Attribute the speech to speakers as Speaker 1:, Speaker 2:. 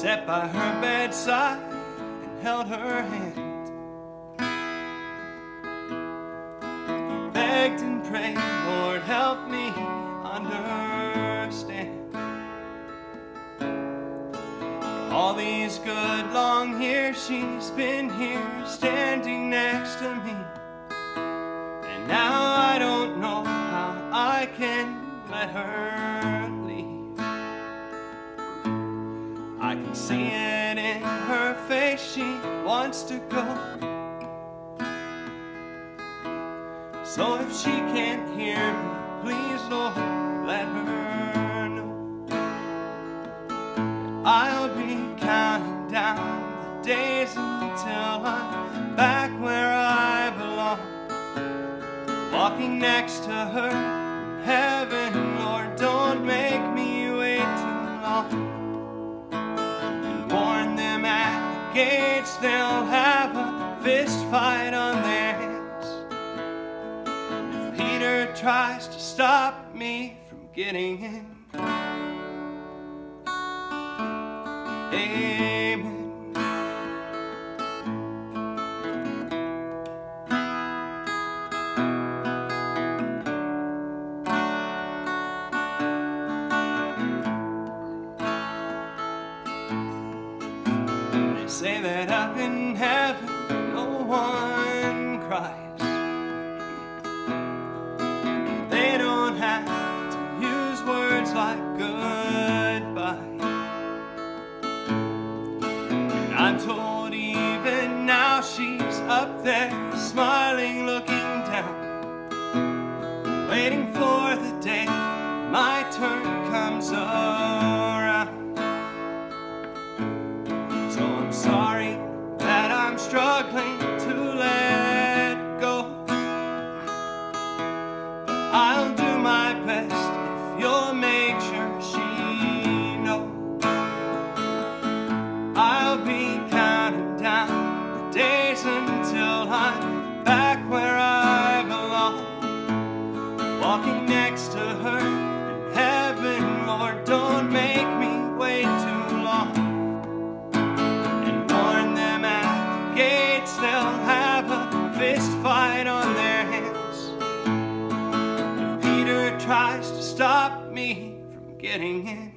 Speaker 1: sat by her bedside and held her hand. Begged and prayed, Lord, help me understand. All these good long years she's been here standing next to me. And now I don't know how I can let her I can see it in her face, she wants to go. So if she can't hear me, please Lord, let her know. I'll be counting down the days until I'm back where I belong. Walking next to her they'll have a fist fight on their hands. If Peter tries to stop me from getting in, Amen. Say that up in heaven no one cries. They don't have to use words like goodbye. And I'm told even now she's up there smiling, looking down, waiting for Walking next to her in heaven, Lord, don't make me wait too long and warn them at the gates they'll have a fist fight on their hands. If Peter tries to stop me from getting in,